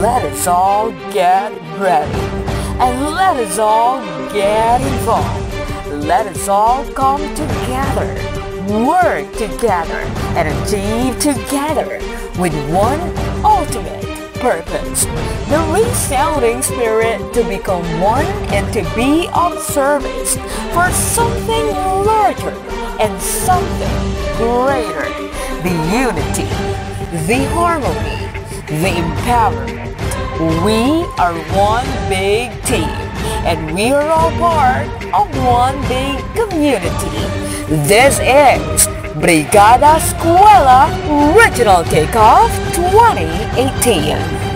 Let us all get ready and let us all get involved. Let us all come together, work together, and achieve together with one ultimate purpose. The resounding spirit to become one and to be of service for something larger and something greater. The unity, the harmony, the empowerment. We are one big team and we are all part of one big community. This is Brigada Eskwela Regional Takeoff 2018.